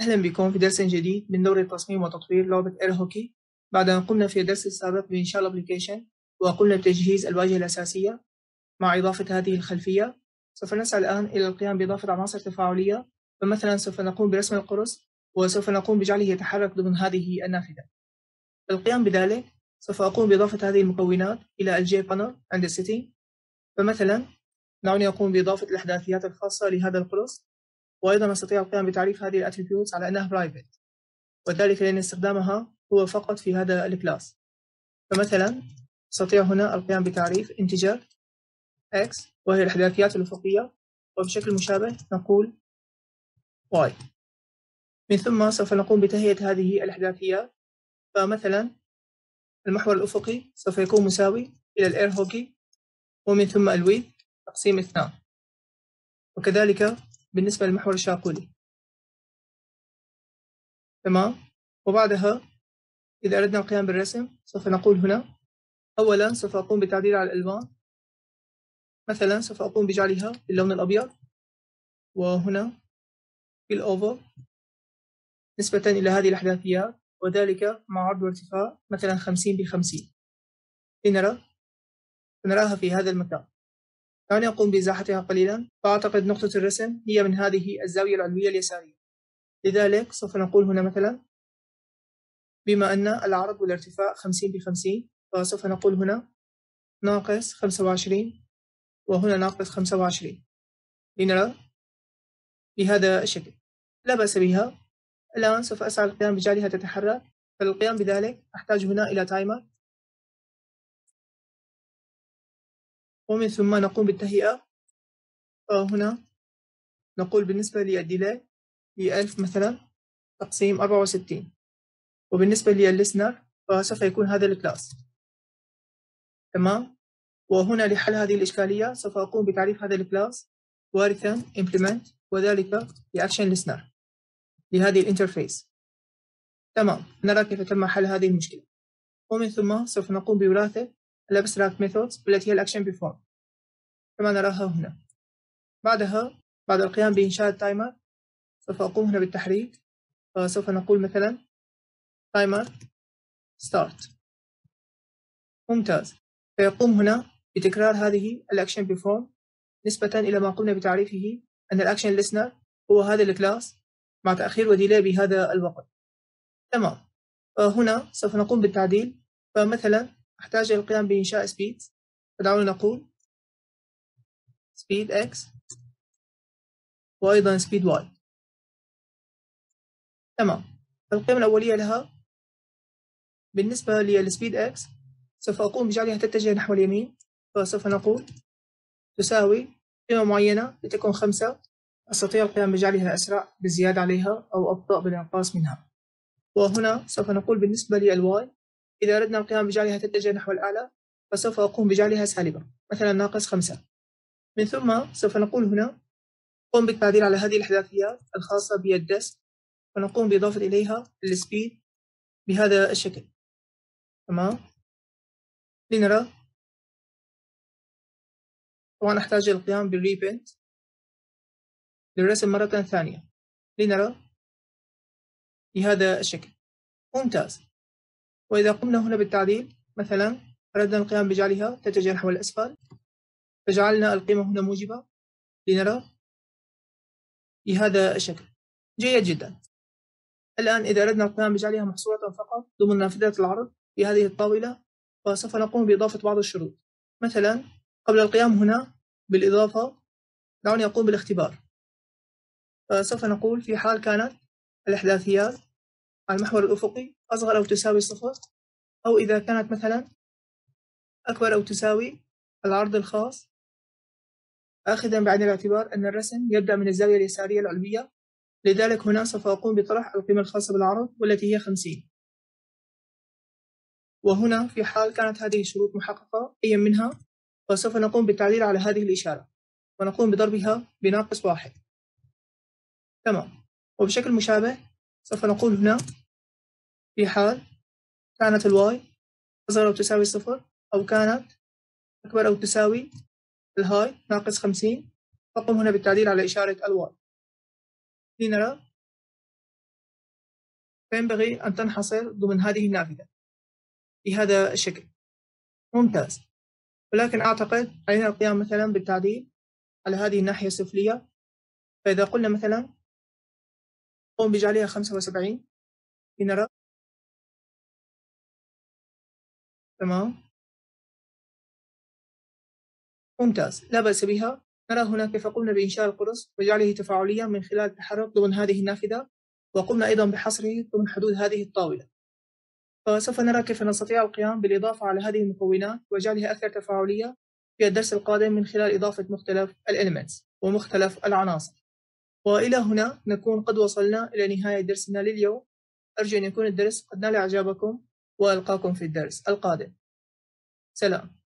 أهلا بكم في درس جديد من دورة تصميم وتطوير لعبة air hockey بعد أن قمنا في الدرس السابق بإنشاء ال application وقمنا بتجهيز الواجهة الأساسية مع إضافة هذه الخلفية سوف نسعى الآن إلى القيام بإضافة عناصر تفاعلية فمثلا سوف نقوم برسم القرص وسوف نقوم بجعله يتحرك ضمن هذه النافذة. للقيام بذلك سوف أقوم بإضافة هذه المكونات إلى ال JPanel عند ال setting فمثلا دعوني أقوم بإضافة الإحداثيات الخاصة لهذا القرص وأيضا أستطيع القيام بتعريف هذه ال attributes على أنها private وذلك لأن استخدامها هو فقط في هذا ال class فمثلا أستطيع هنا القيام بتعريف integer x وهي الإحداثيات الأفقية. وبشكل مشابه نقول y. من ثم سوف نقوم بتهيئة هذه الإحداثيات. فمثلا المحور الأفقي سوف يكون مساوي إلى ال air hockey ومن ثم الويد تقسيم اثنان. وكذلك بالنسبة للمحور الشاقولي تمام؟ وبعدها إذا أردنا القيام بالرسم سوف نقول هنا أولا سوف أقوم بتعديل على الألوان. مثلا سوف أقوم بجعلها باللون الأبيض. وهنا في الأوفر نسبة إلى هذه الأحداثيات. وذلك مع عرض وارتفاع مثلا خمسين بخمسين. لنرى نراها في هذا المكان. دعني أقوم بإزاحتها قليلا فأعتقد نقطة الرسم هي من هذه الزاوية العلوية اليسارية. لذلك سوف نقول هنا مثلا بما أن العرض والارتفاع خمسين بخمسين فسوف نقول هنا ناقص خمسة وعشرين وهنا ناقص خمسة وعشرين. لنرى بهذا الشكل. لا بأس بها. الآن سوف أسعى القيام بجعلها تتحرك. فللقيام بذلك أحتاج هنا إلى timer. ومن ثم نقوم بالتهيئة. فهنا نقول بالنسبة لل delay هي ألف مثلا تقسيم أربعة وستين. وبالنسبة لل listener فسوف يكون هذا ال class. تمام؟ وهنا لحل هذه الإشكالية سوف أقوم بتعريف هذا ال class وارثا implement وذلك ل action listener لهذه ال interface. تمام. نرى كيف تم حل هذه المشكلة. ومن ثم سوف نقوم بوراثة ال abstract methods والتي هي ال action perform كما نراها هنا. بعدها بعد القيام بإنشاء ال timer سوف أقوم هنا بالتحريك. فسوف نقول مثلا timer start ممتاز. فيقوم هنا بتكرار هذه ال action perform نسبة إلى ما قلنا بتعريفه أن ال action listener هو هذا ال class مع تأخير و delay بهذا الوقت. تمام. فهنا سوف نقوم بالتعديل. فمثلا أحتاج إلى القيام بإنشاء speed فدعونا نقول speed x وأيضا speed y. تمام. القيمة الأولية لها بالنسبة لل speed x سوف أقوم بجعلها تتجه نحو اليمين فسوف نقول تساوي قيمة معينة لتكون خمسة. أستطيع القيام بجعلها أسرع بالزيادة عليها أو أبطأ بالإنقاص منها. وهنا سوف نقول بالنسبة لل y إذا أردنا القيام بجعلها تتجه نحو الأعلى فسوف أقوم بجعلها سالبة. مثلا ناقص خمسة. من ثم سوف نقول هنا قم بالتعديل على هذه الإحداثيات الخاصة بال disk ونقوم بإضافة إليها ال speed بهذا الشكل. تمام؟ لنرى. طبعا أحتاج القيام بالريبنت للرسم مرة ثانية. لنرى. بهذا الشكل. ممتاز. وإذا قمنا هنا بالتعديل مثلا أردنا القيام بجعلها تتجه نحو الأسفل. فجعلنا القيمة هنا موجبة لنرى بهذا الشكل. جيد جدا. الآن إذا أردنا القيام بجعلها محصورة فقط ضمن نافذة العرض في هذه الطاولة فسوف نقوم بإضافة بعض الشروط. مثلا قبل القيام هنا بالإضافة دعوني أقوم بالاختبار. فسوف نقول في حال كانت الإحداثيات على المحور الأفقي أصغر أو تساوي صفر أو إذا كانت مثلا أكبر أو تساوي العرض الخاص آخذا بعين الاعتبار أن الرسم يبدأ من الزاوية اليسارية العلوية. لذلك هنا سوف أقوم بطرح القيمة الخاصة بالعرض والتي هي خمسين. وهنا في حال كانت هذه الشروط محققة أي منها فسوف نقوم بالتعديل على هذه الإشارة ونقوم بضربها بناقص واحد. تمام. وبشكل مشابه سوف نقول هنا في حال كانت الواي أصغر أو تساوي صفر أو كانت أكبر أو تساوي الهاي ناقص خمسين. فقم هنا بالتعديل على إشارة ال y. لنرى فينبغي أن تنحصر ضمن هذه النافذة. بهذا الشكل. ممتاز. ولكن أعتقد علينا القيام مثلا بالتعديل على هذه الناحية السفلية. فإذا قلنا مثلا قم بجعلها 75 لنرى تمام. ممتاز. لا بأس بها. نرى هنا كيف قمنا بإنشاء القرص وجعله تفاعليا من خلال التحرك ضمن هذه النافذة وقمنا أيضا بحصره ضمن حدود هذه الطاولة. فسوف نرى كيف نستطيع القيام بالإضافة على هذه المكونات وجعلها أكثر تفاعلية في الدرس القادم من خلال إضافة مختلف الإليمنتس ومختلف العناصر. وإلى هنا نكون قد وصلنا إلى نهاية درسنا لليوم. أرجو أن يكون الدرس قد نال إعجابكم وألقاكم في الدرس القادم. سلام.